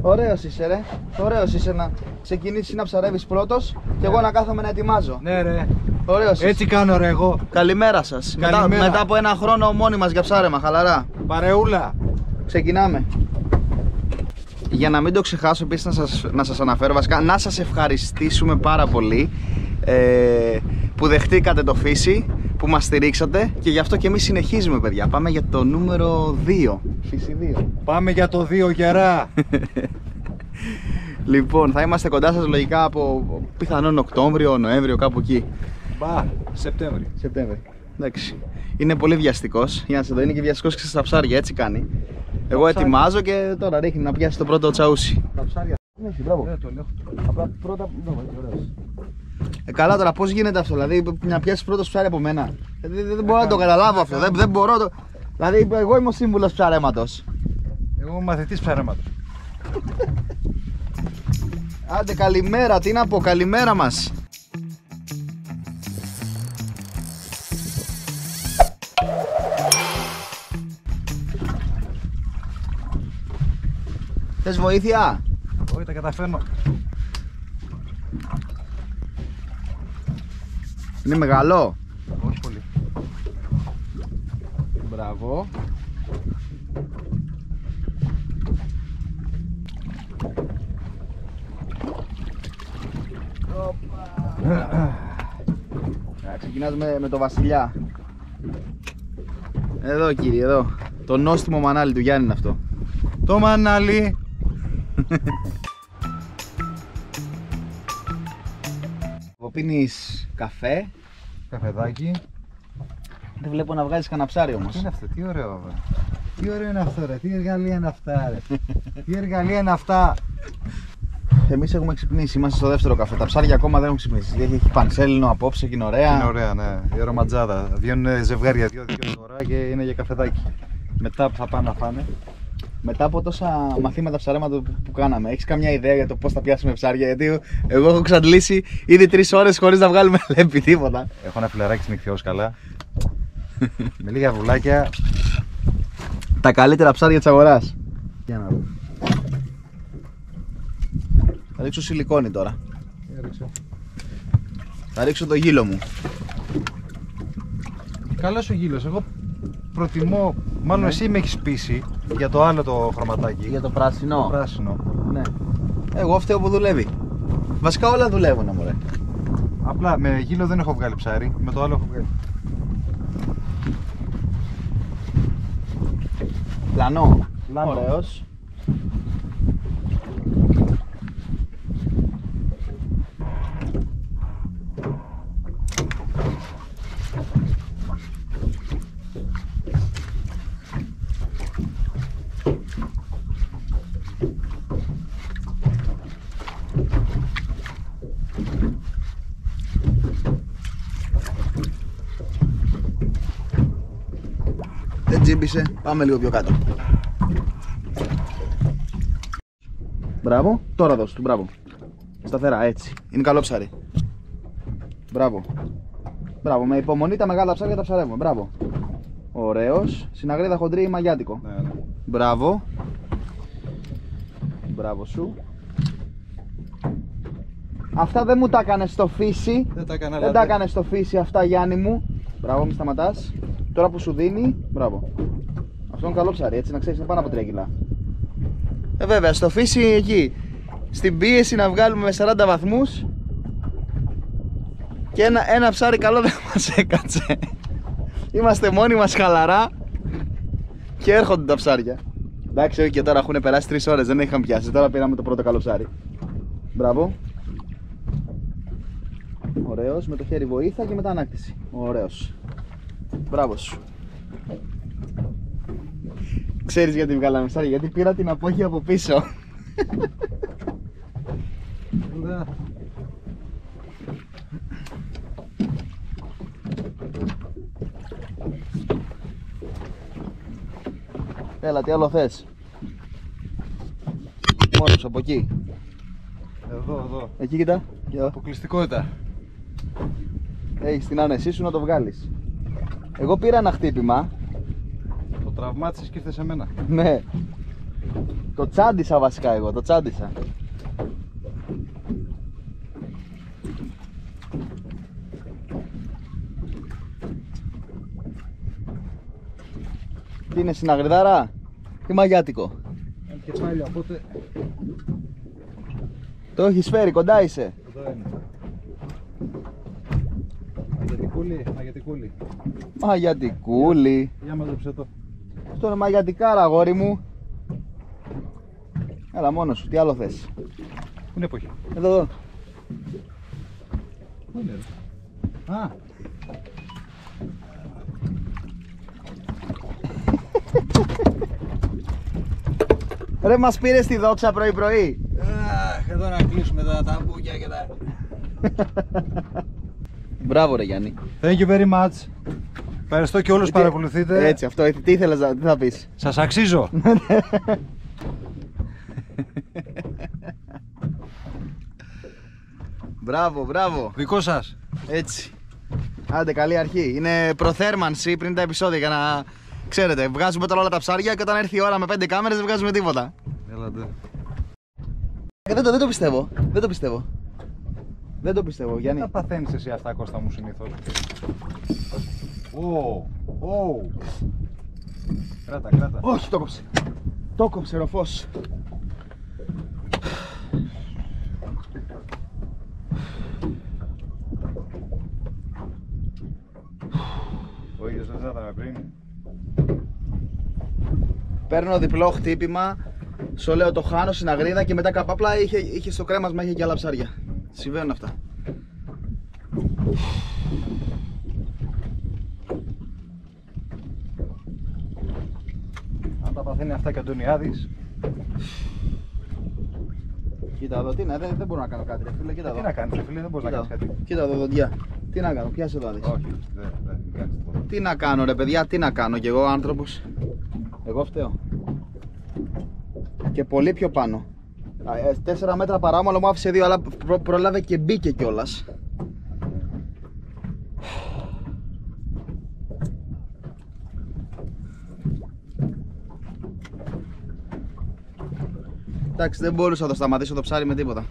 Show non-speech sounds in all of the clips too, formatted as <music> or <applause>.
Ωραίος είσαι ρε. Ωραίος είσαι να ξεκινήσεις να ψαρεύεις πρώτος και εγώ να κάθομαι να ετοιμάζω. Ναι ρε. Ωραίος είσαι. Έτσι κάνω ρε εγώ. Καλημέρα σας. Μετά, Καλημέρα. μετά από ένα χρόνο μόνοι μας για ψάρεμα, χαλαρά. Παρεούλα. Ξεκινάμε. Για να μην το ξεχάσω επίσης να σας, να σας αναφέρω βασικά να σας ευχαριστήσουμε πάρα πολύ ε, που δεχτήκατε το φύση, που μας στηρίξατε και γι' αυτό και εμείς συνεχίζουμε παιδιά. Πάμε για το νούμερο 2. Φύση 2. Πάμε για το δύο γερά. <laughs> Λοιπόν, θα είμαστε κοντά σας λογικά από πιθανόν Οκτώβριο, Νοέμβριο, κάπου εκεί. Μπα, Σεπτέμβρη. Σεπτέμβρη. Εντάξει. Είναι πολύ βιαστικός. Για να σε δω, είναι και βιαστικός και στα ψάρια, έτσι κάνει. Εγώ ψάρια. ετοιμάζω και τώρα ρίχνει να πιάσει το πρώτο τσαούσι. Τα ψάρια. Ναι, μπράβο. Ναι, το λέω. Απλά πρώτα. Ε, καλά τώρα, πώς γίνεται αυτό, δηλαδή να πιάσει πρώτος ψάρι από μένα. Ε, δεν, δεν μπορώ να το καταλάβω αυτό. Δεν, δεν μπορώ. Το... Δηλαδή, εγώ είμαι ο σύμβουλος ψαρέματος. Εγώ είμαι μαθητής ψαρέματος. Άντε, καλημέρα, τι να πω, καλημέρα μας. Θες βοήθεια; Όχι, τα καταφέρνω. Είναι μεγάλο. Όχι πολύ. Μπράβο. Α, Ξεκινάς με, με το βασιλιά. Εδώ κύριε, εδώ. Το νόστιμο μανάλι του Γιάννη είναι αυτό. Το μανάλι. <laughs> Εγώ πίνεις καφέ. Καφεδάκι. Δεν βλέπω να βγάζεις κανένα ψάρι Τι όμως. είναι αυτό, τι ωραίο βέβαια. Τι ωραίο είναι αυτό ρε, τι εργαλεία είναι αυτά ρε. τι εργαλεία είναι αυτά. Εμείς έχουμε ξυπνήσει, είμαστε στο δεύτερο καφέ. Τα ψάρια ακόμα δεν έχουν ξυπνήσει. Έχει, έχει πανσέλινο απόψε και είναι ωραία. Είναι ωραία, ναι. Η ρομαντζάδα. Βγαίνουν ζευγάρια δύο-δύο ώρα και είναι για καφεδάκι. Μετά που θα πάνε να φάνε. Μετά από τόσα μαθήματα ψαρέματος που, που κάναμε, έχεις καμιά ιδέα για το πώς θα πιάσουμε ψάρια; Γιατί εγώ έχω ξαντλήσει ήδη τρεις ώρες χωρίς να βγάλουμε <laughs> λέπι τίποτα. Έχω ένα φιλαράκι στην Ιχθυός καλά. Με λίγα βουλάκια. Τα καλύτερα ψάρια της αγοράς. Για να δω. Θα ρίξω σιλικόνη τώρα. Θα ρίξω το γύλο μου. Καλός ο γύλος. Εγώ προτιμώ, μάλλον Ναι. εσύ με έχεις πείσει για το άλλο το χρωματάκι. Για το πράσινο. το πράσινο. Ναι. Εγώ φταίω που δουλεύει. Βασικά όλα δουλεύουν, μωρέ. Απλά με γύλο δεν έχω βγάλει ψάρι, με το άλλο έχω βγάλει. Πλανό. Πλανό. Ωραίος. Δεν τζίμπησε. Πάμε λίγο πιο κάτω. Μπράβο. Τώρα δώσ' του. Μπράβο. Σταθερά, έτσι. Είναι καλό ψάρι. Μπράβο. Μπράβο. Με υπομονή τα μεγάλα ψάρια τα ψαρεύουμε. Μπράβο. Ωραίος. Συναγρίδα χοντρή ή μαγιάτικο. Ναι, ναι. Μπράβο. Μπράβο σου. Αυτά δεν μου τα έκανες στο φύση. Δεν τα έκανα Δεν τα έκανες στο φύση αυτά, Γιάννη μου. Μπράβο, μη σταματάς. Τώρα που σου δίνει, μπράβο. Αυτό είναι καλό ψάρι, έτσι να ξέρεις είναι πάνω από 3 κιλά. Ε, βέβαια, στο φύση εκεί. Στην πίεση να βγάλουμε με 40 βαθμούς. Και ένα, ένα ψάρι καλό δεν μας έκατσε. Είμαστε μόνοι μας χαλαρά. Και έρχονται τα ψάρια. Εντάξει, όχι και τώρα έχουν περάσει 3 ώρες, δεν είχαν πιάσει. Τώρα πήραμε το πρώτο καλό ψάρι. Μπράβο. Ωραίος, με το χέρι βοήθα και μετά ανάκτηση. Ωραίος. Μπράβος σου. Ξέρεις γιατί βγάλαμε ψάρια, γιατί πήρα την απόχη από πίσω. Ναι. Έλα, τι άλλο θες; Μόνος από εκεί. Εδώ, εδώ. Εκεί κοίτα. Εδώ. Αποκλειστικότητα. Έχεις την άνεσή σου να το βγάλεις. Εγώ πήρα ένα χτύπημα. Το τραυμάτισες και ήρθες σε μένα. Ναι. Το τσάντισα βασικά εγώ, το τσάντισα. Τι είναι συναγριδάρα; Ή μαγιάτικο. Έχει κεφάλι, οπότε Το έχεις φέρει, κοντά είσαι. εδώ είναι. Μαγιατικούλη, μαγιατικούλη. Μαγιατικούλη. Για μαζέψε το. Αυτό είναι μαγιατικάρα, αγόρι μου. Έλα μόνος σου, τι άλλο θες; Πού είναι εποχή. Εδώ, εδώ. Πού είναι ρε. Α, Ρε μας πήρες τη δόξα πρωί πρωί. Αχ, εδώ να κλείσουμε τα ταμπούκια και τα... Μπράβο ρε Γιάννη. Thank you very much. Ευχαριστώ και όλους που παρακολουθείτε. Έτσι, αυτό, τι ήθελες να, τι θα πεις; Σας αξίζω. <laughs> Μπράβο, μπράβο. Δικό σας. Έτσι. Άντε, καλή αρχή. Είναι προθέρμανση πριν τα επεισόδια για να ξέρετε. Βγάζουμε τώρα όλα τα ψάρια και όταν έρθει η ώρα με πέντε κάμερες δεν βγάζουμε τίποτα. Έλατε. Ε, δεν, το, δεν το πιστεύω. Δεν το πιστεύω. Δεν το πιστεύω, Δεν Γιάννη. τα παθαίνεις εσύ αυτά Κώστα μου συνήθως. Ω, ω. Κράτα, κράτα. Όχι, το κόψε. Το κόψε ροφός. Ο ίδιος δεν θα πριν. Παίρνω διπλό χτύπημα. Σου λέω το χάνω στην αγρίδα και μετά καπάπλα είχε, είχε στο κρέμασμα είχε και άλλα ψάρια. Συμβαίνουν αυτά. Αν τα παθαίνει αυτά και ο Αντωνιάδης, Κοίτα εδώ, τι να, δεν, δεν μπορώ να κάνω κάτι. Ρε, φίλε, κοίτα τι εδώ. να κάνεις ρε φίλε, δεν μπορείς να Κοίτα, κάνεις κάτι. κοίτα εδώ, δοντιά. Τι να κάνω, πιάσε εδώ. δεις. Όχι, δεν, δεν κάνεις τίποτα. Τι να κάνω ρε παιδιά, τι να κάνω κι εγώ άνθρωπος. Εγώ φταίω. Και πολύ πιο πάνω. Α, ε, Τέσσερα μέτρα παράμαλο μου άφησε δύο, αλλά προ- πρόλαβε και μπήκε κιόλας. Εντάξει, δεν μπορούσα να το σταματήσω το ψάρι με τίποτα.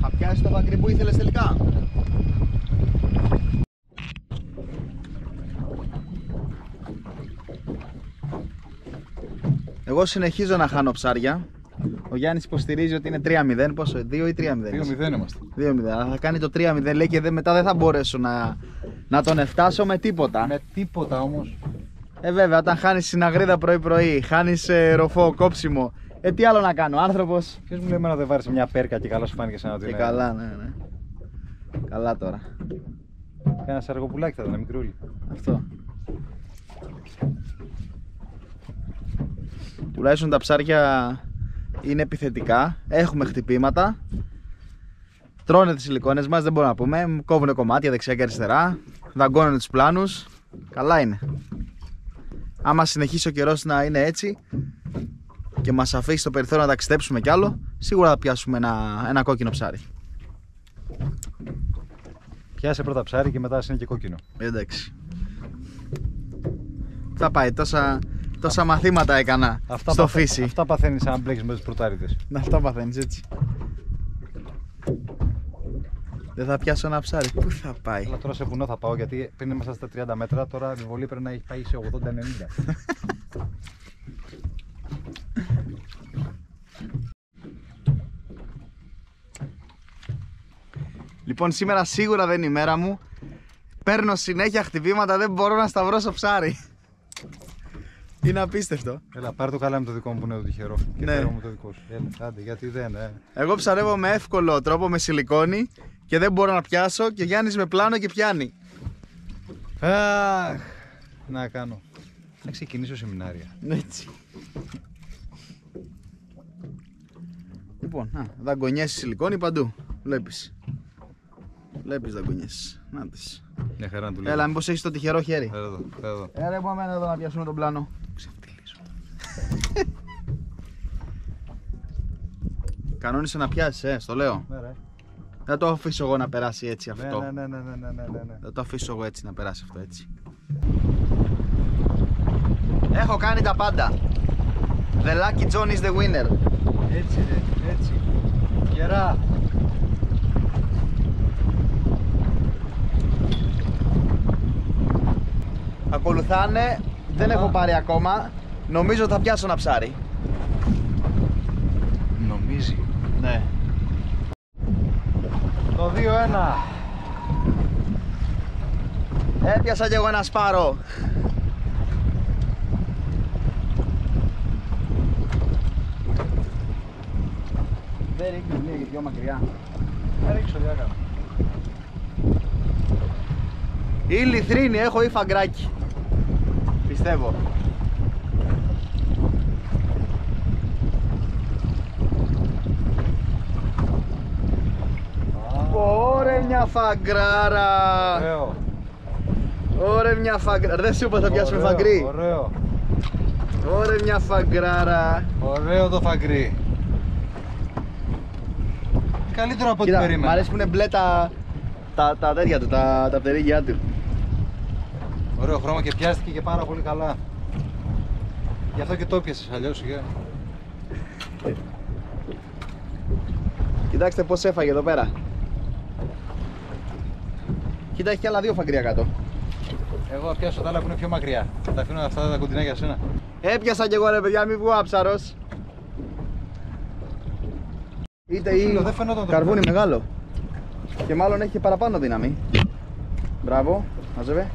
Θα πιάσεις το φακρί που ήθελες τελικά; Εγώ συνεχίζω να χάνω ψάρια. Ο Γιάννης υποστηρίζει ότι είναι 3-0. Πόσο, 2 ή 3-0. 2-0 είμαστε. 2-0. Αλλά θα κάνει το 3-0 λέει και δεν, μετά δεν θα μπορέσω να, να τον εφτάσω με τίποτα. Με τίποτα όμως. Ε, βέβαια, όταν χάνεις συναγρίδα πρωί-πρωί, χάνεις ροφό, κόψιμο. Ε, τι άλλο να κάνω, άνθρωπος. Ποιος μου λέει εμένα δεν βάρεσε μια πέρκα και καλά σου φάνηκε σαν να Και είναι. καλά, ναι, ναι. Καλά τώρα. Ένα αργοπουλάκι θα ήταν μικρούλι. Αυτό. Τουλάχιστον τα ψάρια είναι επιθετικά. Έχουμε χτυπήματα. Τρώνε τις σιλικόνες μας, δεν μπορούμε να πούμε. Κόβουν κομμάτια δεξιά και αριστερά. Δαγκώνουν τους πλάνους. Καλά είναι. Άμα συνεχίσει ο καιρός να είναι έτσι και μας αφήσει το περιθώριο να ταξιδέψουμε κι άλλο, σίγουρα θα πιάσουμε ένα, ένα κόκκινο ψάρι. Πιάσε πρώτα ψάρι και μετά είναι και κόκκινο. Εντάξει. Θα πάει, τόσα, τόσα μαθήματα έκανα στο παθα- φύση. Αυτά παθαίνεις αν μπλέξεις με τους πρωτάριδες. Να αυτά παθαίνεις έτσι. Δεν θα πιάσω ένα ψάρι. Πού θα πάει; Αλλά τώρα σε βουνό θα πάω γιατί πριν ήμασταν στα 30 μέτρα, τώρα η βολή πρέπει να έχει πάει σε 80-90. Λοιπόν, σήμερα σίγουρα δεν είναι η μέρα μου. Παίρνω συνέχεια χτυπήματα, δεν μπορώ να σταυρώσω ψάρι. Είναι απίστευτο. Έλα, πάρ το καλά με το δικό μου που είναι το τυχερό. Και Ναι. φέρω μου το δικό σου. Έλα, άντε, γιατί δεν, ε. Εγώ ψαρεύω με εύκολο τρόπο με σιλικόνη και δεν μπορώ να πιάσω και ο Γιάννης με πλάνο και πιάνει. Αχ, να κάνω. Να ξεκινήσω σεμινάρια. Έτσι. Λοιπόν, α, δαγκονιές στη σιλικόνη παντού. Βλέπεις. Βλέπεις δαγκονιές. Να τις. Μια χαρά να του λέω. Έλα, μήπως έχεις το τυχερό χέρι. Έλα εδώ, έλα εδώ. Έλα, ρε, πάμε εδώ να πιάσουμε τον πλάνο. Κανόνισε να πιάσεις, ε, στο λέω. Ναι, ρε. Δεν το αφήσω εγώ να περάσει έτσι Ναι, αυτό. ναι, ναι, ναι, ναι, ναι, ναι, ναι. Δεν το αφήσω εγώ έτσι να περάσει αυτό έτσι. Έχω κάνει τα πάντα. The lucky John is the winner. Έτσι, ρε, έτσι. Γερά. Ακολουθάνε, δεν Καλά. έχω πάρει ακόμα. Νομίζω θα πιάσω ένα ψάρι. Νομίζει. Ναι. Το 2-1. Έπιασα κι εγώ ένα σπάρο. Δεν ρίχνει μία γιατί πιο μακριά. Θα ρίξω διάκανα. Ή λιθρίνη, έχω ή φαγκράκι. Πιστεύω. Μια φαγκράρα. Ωραίο. Ωρε μια φαγκράρα. Δεν σου είπα θα πιάσουμε Ωραίο, φαγκρί. Ωραίο. Ωρε μια φαγκράρα. Ωραίο το φαγκρί. Καλύτερο από ό,τι Κοίτα, μ' περίμενα. αρέσει που είναι μπλε τα, τα, τα τέτοια του, τα, τα πτερίγια του. Ωραίο χρώμα και πιάστηκε και πάρα πολύ καλά. Γι' αυτό και το πιάσες αλλιώς σιγά. Κοιτάξτε πως έφαγε εδώ πέρα. Κοίτα, έχει και άλλα δύο φαγκρία κάτω. Εγώ θα πιάσω τα άλλα που είναι πιο μακριά. Τα αφήνω αυτά τα κοντινά για σένα. Έπιασα κι εγώ ρε παιδιά, μη βγω άψαρος. Είτε ή Φίλο, δεν φαινόταν το καρβούνι κουμπί. μεγάλο. Και μάλλον έχει και παραπάνω δύναμη. Μπράβο, μαζεύε.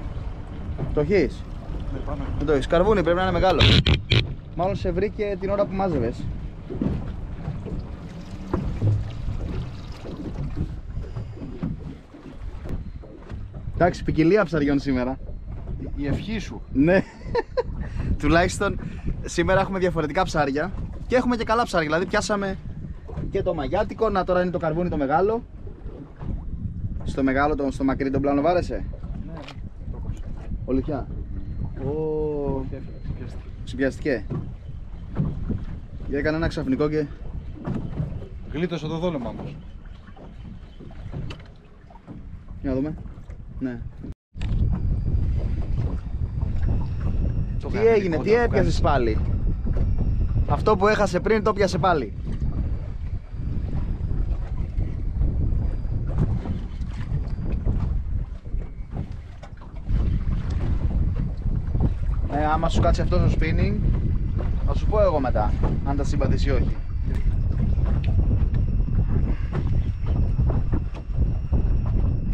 Το έχεις. Δεν το έχεις. Καρβούνι πρέπει να είναι μεγάλο. Μάλλον σε βρήκε την ώρα που μάζευες. Εντάξει, ποικιλία ψαριών σήμερα. Η ευχή σου. Ναι. <laughs> Τουλάχιστον σήμερα έχουμε διαφορετικά ψάρια και έχουμε και καλά ψάρια. Δηλαδή πιάσαμε και το μαγιάτικο, να τώρα είναι το καρβούνι το μεγάλο. Στο μεγάλο, το, στο μακρύ τον πλάνο βάρεσε; Ναι, Ολυθιά. Ω, συμπιαστικέ. Και έκανε ένα ξαφνικό και... Γλίτωσε το δόλεμα όμως. Για να δούμε. Ναι. Τι έγινε, τι έπιασες πάλι; Αυτό που έχασε πριν το πιάσε πάλι. Ε, άμα σου κάτσει αυτό στο spinning, θα σου πω εγώ μετά, αν τα συμπαθείς ή όχι.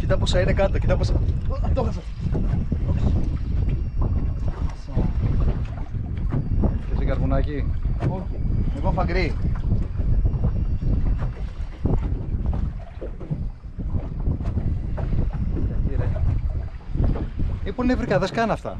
Κοίτα πόσα είναι κάτω, κοίτα πόσα... Ω, Το έχασα. Και εσύ καρβουνάκι. Όχι. Εγώ φαγκρί. Ή που νευρικά, δεν σκάνε αυτά.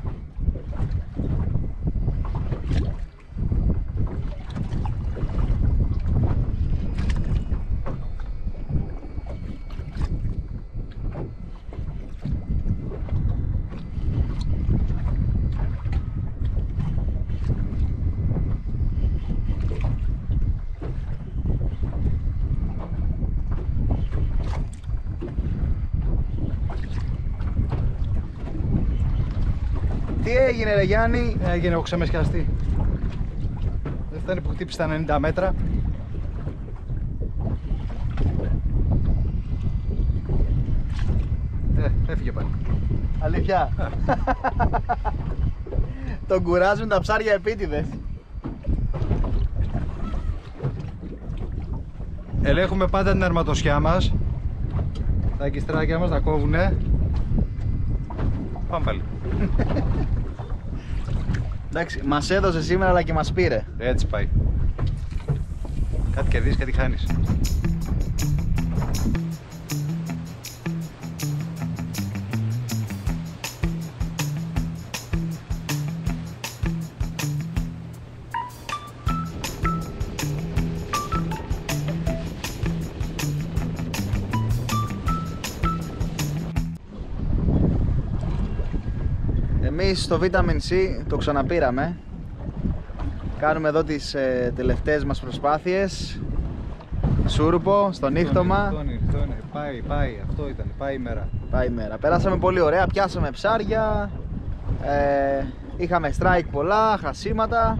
Τι έγινε ρε Γιάννη; Έγινε έχω ξεμεσιαστεί. Δεν φτάνει που χτύπησε τα 90 μέτρα. Ε, έφυγε πάλι. Αλήθεια. <laughs> Τον κουράζουν τα ψάρια επίτηδες. Ελέγχουμε πάντα την αρματοσιά μας. Τα εγκιστράκια μας τα κόβουνε. Πάμε πάλι. Εντάξει, μας έδωσε σήμερα αλλά και μας πήρε. Έτσι πάει. Κάτι κερδίζεις, κάτι χάνεις. Εμείς στο Vitamin C το ξαναπήραμε. Κάνουμε εδώ τις ε, τελευταίες μας προσπάθειες. σούρουπο, στο νύχτωμα. Αυτό είναι, αυτό είναι. Πάει, πάει, αυτό ήταν, πάει η μέρα. Πάει η μέρα. Περάσαμε πολύ ωραία, πιάσαμε ψάρια. Ε, είχαμε strike πολλά, χασίματα.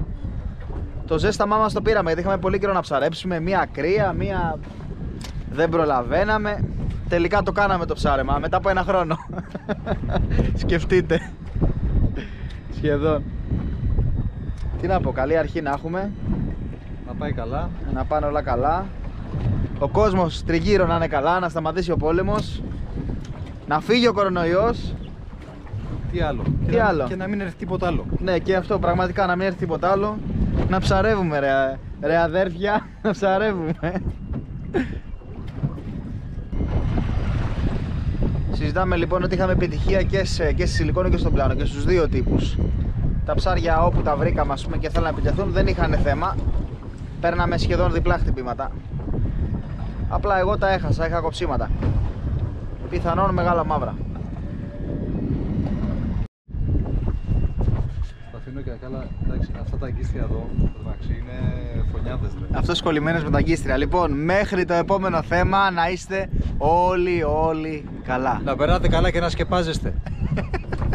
Το ζέσταμά μας το πήραμε γιατί είχαμε πολύ καιρό να ψαρέψουμε. Μία κρύα, μία δεν προλαβαίναμε. Τελικά το κάναμε το ψάρεμα μετά από ένα χρόνο. <laughs> Σκεφτείτε. Σχεδόν. Τι να πω, καλή αρχή να έχουμε. Να πάει καλά. Να πάνε όλα καλά. Ο κόσμος τριγύρω να είναι καλά, να σταματήσει ο πόλεμος. Να φύγει ο κορονοϊός. Τι άλλο. Τι και άλλο; Να, και να μην έρθει τίποτα άλλο. Ναι, και αυτό πραγματικά να μην έρθει τίποτα άλλο. Να ψαρεύουμε, ρε, ρε αδέρφια, <laughs> να ψαρεύουμε. Συζητάμε λοιπόν ότι είχαμε επιτυχία και, σε, και στη σιλικόνη και στον πλάνο και στους δύο τύπους. Τα ψάρια όπου τα βρήκαμε ας πούμε και θέλουν να επιτεθούν δεν είχαν θέμα. Παίρναμε σχεδόν διπλά χτυπήματα. Απλά εγώ τα έχασα, είχα κοψίματα. Πιθανόν μεγάλα μαύρα. Τα αφήνω και καλά. Εντάξει, αυτά τα αγκίστρια εδώ, εντάξει, είναι φωνιάδες ρε. Αυτός κολλημένος με τα αγκίστρια. Λοιπόν, μέχρι το επόμενο θέμα να είστε όλοι, όλοι καλά. Να περάτε καλά και να σκεπάζεστε. <laughs>